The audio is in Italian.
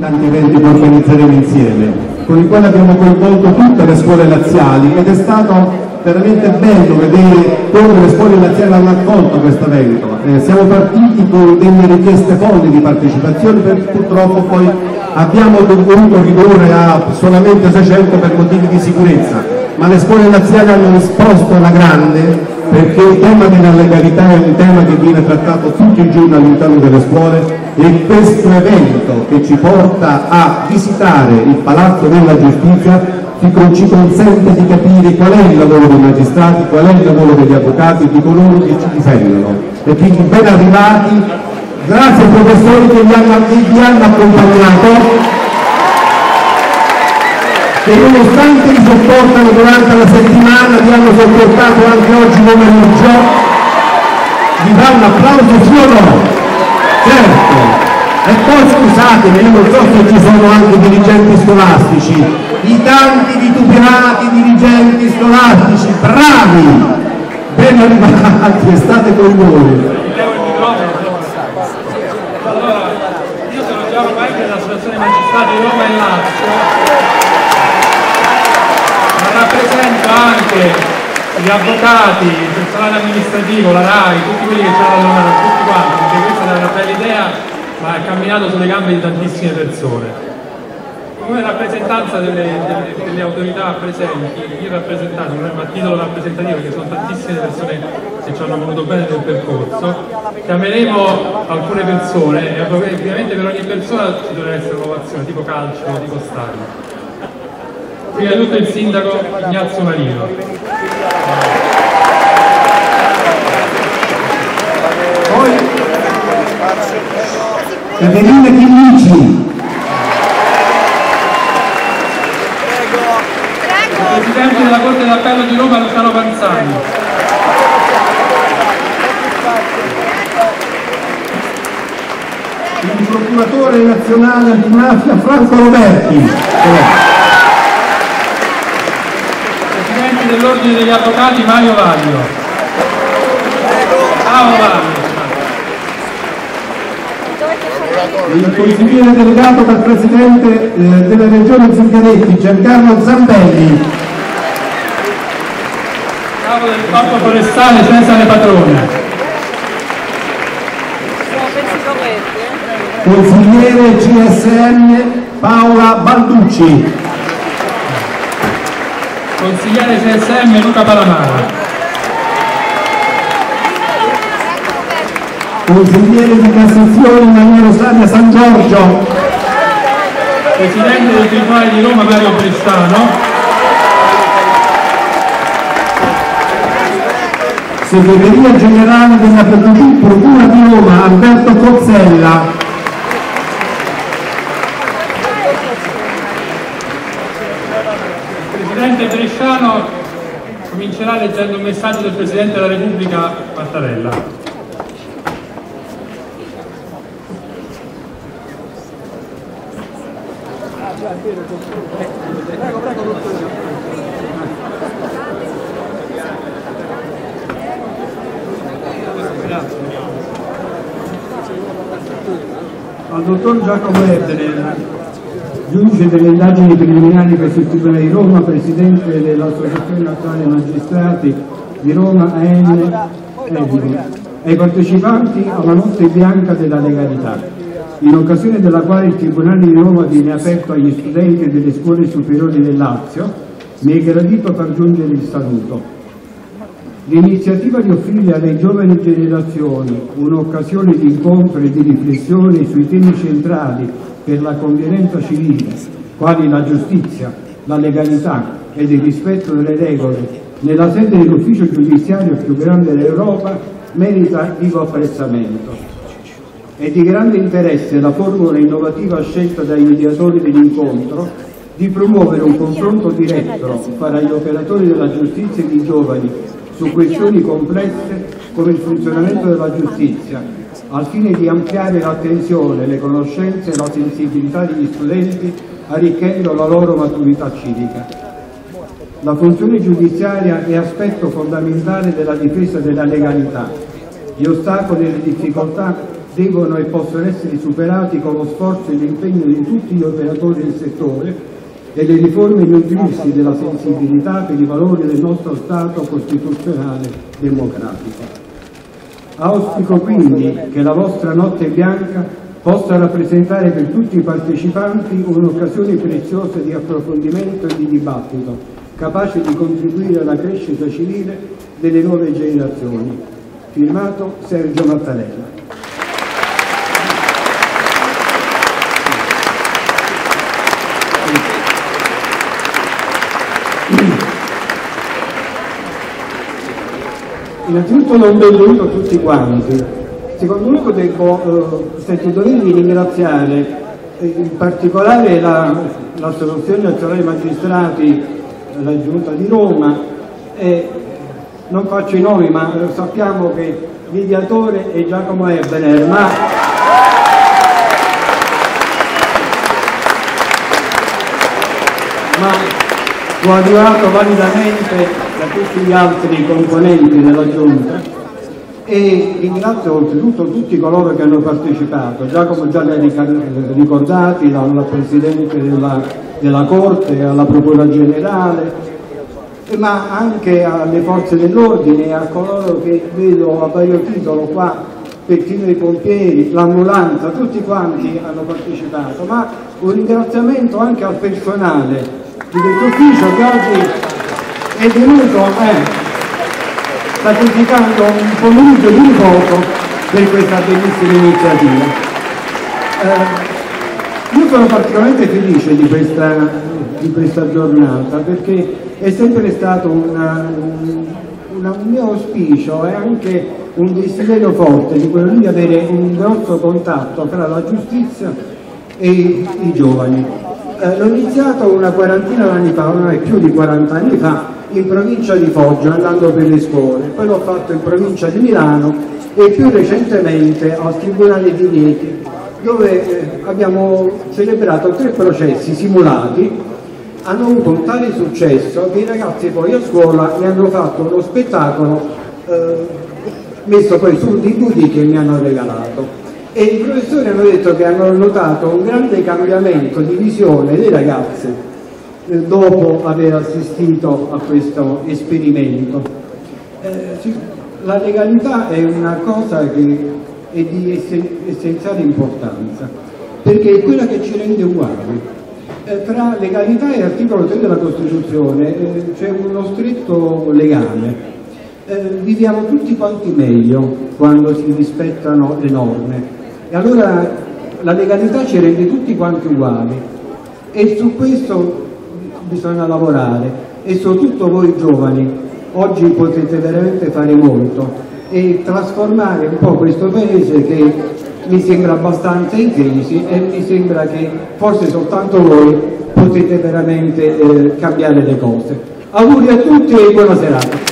tanti eventi che organizzeremo insieme, con i quali abbiamo coinvolto tutte le scuole laziali ed è stato veramente bello vedere come le scuole laziali hanno accolto questo evento. Eh, siamo partiti con delle richieste folli di partecipazione, per, purtroppo poi abbiamo dovuto ridurre a solamente 600 per motivi di sicurezza, ma le scuole laziali hanno risposto alla grande perché il tema della legalità è un tema che viene trattato tutti i giorni all'interno delle scuole e questo evento che ci porta a visitare il Palazzo della Giustizia ci consente di capire qual è il lavoro dei magistrati, qual è il lavoro degli avvocati, di coloro che ci difendono. E quindi ben arrivati, grazie ai professori che vi hanno, hanno accompagnato che nonostante vi sopportano durante la settimana, vi hanno sopportato anche oggi pomeriggio, vi dà un applauso sì o no? E poi scusatemi, io non so se ci sono anche dirigenti scolastici, i tanti vituperati dirigenti scolastici, bravi, ben arrivati, state con noi. Allora, io sono Giacomo Paese dell'Associazione Magistrati di Roma e Lazio. Rappresento anche gli avvocati, il personale amministrativo, la RAI, tutti quelli che ci hanno lavorato, tutti quanti, perché questa era una bella idea, ma è camminato sulle gambe di tantissime persone. Come rappresentanza delle, delle, delle autorità presenti, io rappresentato, non è a titolo rappresentativo perché sono tantissime persone che ci hanno voluto bene nel percorso, chiameremo alcune persone e ovviamente per ogni persona ci dovrà essere un'ovazione, tipo calcio, tipo stadio prima di tutto il sindaco Ignazio Marino. Poi Caterina Chimici. Il Presidente della Corte d'Appello di Roma Luciano Panzani. Il procuratore nazionale antimafia Franco Roberti. dell'Ordine degli Avvocati Mario Vaglio. Ciao Vaglio. Il consigliere delegato dal Presidente eh, della Regione Zingaretti, Giancarlo Zambelli. Capo del Corpo Forestale Cesare Patrone. Consigliere CSM Paola Balducci consigliere CSM Luca Palamara. Consigliere di Cassazione Maria Rosaria San Giorgio. Presidente del Tribunale di Roma Mario Bristano. Segreteria Generale della Procura di Roma Alberto Cozzella. Presidente Bresciano comincerà leggendo un messaggio del Presidente della Repubblica Mattarella. Al dottor Giacomo Erdene, giudice delle indagini preliminari presso il Tribunale di Roma, presidente dell'Associazione Nazionale Magistrati di Roma, AN Edico, ai partecipanti alla notte bianca della legalità, in occasione della quale il Tribunale di Roma viene aperto agli studenti delle scuole superiori del Lazio, mi è gradito far giungere il saluto. L'iniziativa di offrire alle giovani generazioni un'occasione di incontro e di riflessione sui temi centrali per la convivenza civile, quali la giustizia, la legalità ed il rispetto delle regole, nella sede dell'ufficio giudiziario più grande d'Europa, merita vivo apprezzamento. È di grande interesse la formula innovativa scelta dai mediatori dell'incontro di promuovere un confronto diretto fra gli operatori della giustizia e i giovani su questioni complesse come il funzionamento della giustizia, al fine di ampliare l'attenzione, le conoscenze e la sensibilità degli studenti, arricchendo la loro maturità civica. La funzione giudiziaria è aspetto fondamentale della difesa della legalità. Gli ostacoli e le difficoltà devono e possono essere superati con lo sforzo e l'impegno di tutti gli operatori del settore e le riforme nutrirsi della sensibilità per i valori del nostro Stato costituzionale democratico. Auspico quindi che la vostra notte bianca possa rappresentare per tutti i partecipanti un'occasione preziosa di approfondimento e di dibattito, capace di contribuire alla crescita civile delle nuove generazioni. Firmato Sergio Mattarella. Innanzitutto non benvenuto a tutti quanti. Secondo luogo devo, eh, sento di ringraziare eh, in particolare l'Associazione la, Nazionale Magistrati, la Giunta di Roma, e non faccio i nomi ma eh, sappiamo che l'ideatore è Giacomo Ebener, ma ma coadiuvato validamente da tutti gli altri componenti della Giunta e ringrazio oltretutto tutti coloro che hanno partecipato, Giacomo già li ha ricordati, dal Presidente della, della Corte, alla Procura Generale, ma anche alle forze dell'ordine e a coloro che vedo a vario titolo qua, Pettino dei Pompieri, l'ambulanza, tutti quanti hanno partecipato, ma un ringraziamento anche al personale di questo ufficio che oggi è venuto eh, sacrificando un pomeriggio di riposo per questa bellissima iniziativa. Eh, io sono particolarmente felice di questa, di questa, giornata perché è sempre stato una, un, una, un mio auspicio e anche un desiderio forte di quello di avere un grosso contatto tra la giustizia e i giovani eh, l'ho iniziato una quarantina d'anni fa, ormai più di 40 anni fa, in provincia di Foggia andando per le scuole, poi l'ho fatto in provincia di Milano e più recentemente al Tribunale di Rieti dove eh, abbiamo celebrato tre processi simulati. Hanno avuto un tale successo che i ragazzi poi a scuola ne hanno fatto uno spettacolo eh, messo poi su DVD che mi hanno regalato. E i professori hanno detto che hanno notato un grande cambiamento di visione dei ragazzi dopo aver assistito a questo esperimento. Eh, la legalità è una cosa che è di essenziale importanza perché è quella che ci rende uguali. Eh, tra legalità e articolo 3 della Costituzione eh, c'è uno stretto legame. Eh, viviamo tutti quanti meglio quando si rispettano le norme e allora la legalità ci rende tutti quanti uguali e su questo bisogna lavorare e soprattutto voi giovani oggi potete veramente fare molto e trasformare un po' questo paese che mi sembra abbastanza in crisi e mi sembra che forse soltanto voi potete veramente eh, cambiare le cose. Auguri a tutti e buona serata.